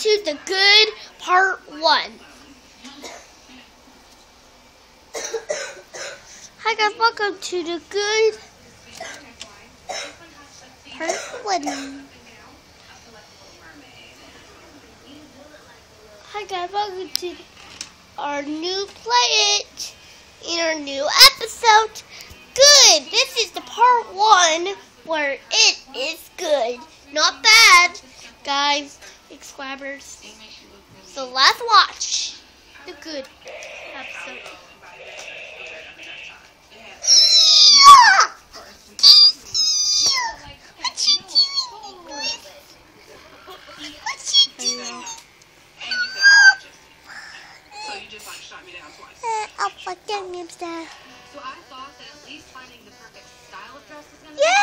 to the good part one. Hi guys, welcome to the good part one. Hi guys, welcome to our new play it in our new episode. Good. This is the part one where it is good, not bad, guys, subscribers. So let's watch the good episode. So you just like shot me down twice. I'll fucking him down. So I thought that at least finding the perfect style of dress was gonna Yay! be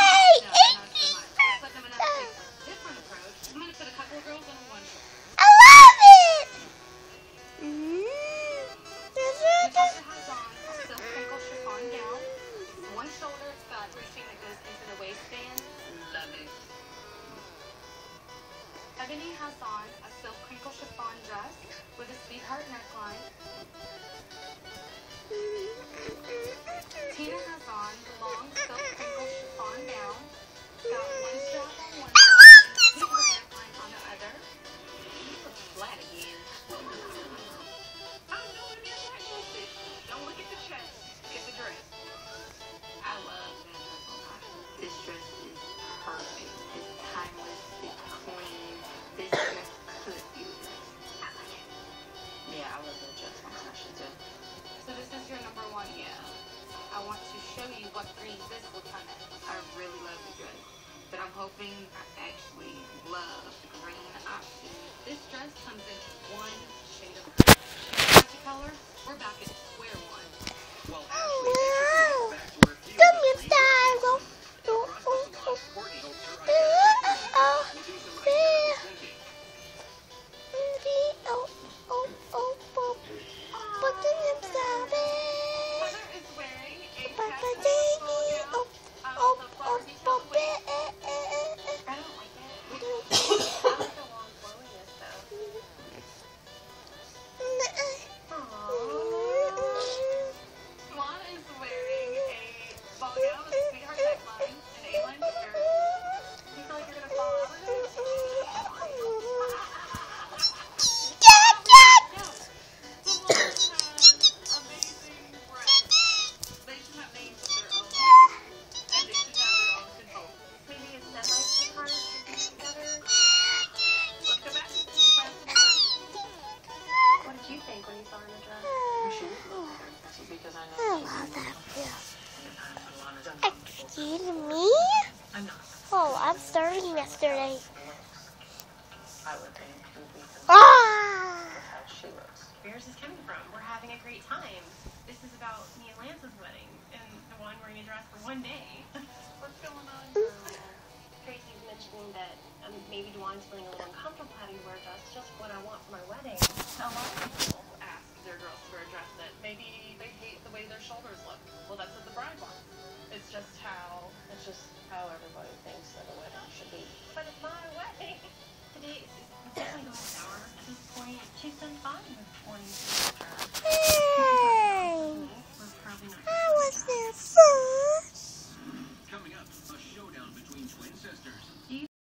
Ebony has on a silk crinkle chiffon dress with a sweetheart neckline. Show you what. I really love the dress. But I'm hoping I actually love the green option. This dress comes in one shade of. Color, we're back at Papa Excuse me? Oh, I'm starting yesterday. I would think it would be Ah! how she looks. Where's this coming from? We're having a great time. This is about me and Lance's wedding, and the one wearing a dress for one day. What's going on? Tracy's mentioning that um, maybe Dwan's feeling a little uncomfortable having to wear a dress, just what I want for my wedding. A lot of people ask their girls to wear a dress that maybe just how it's just how everybody thinks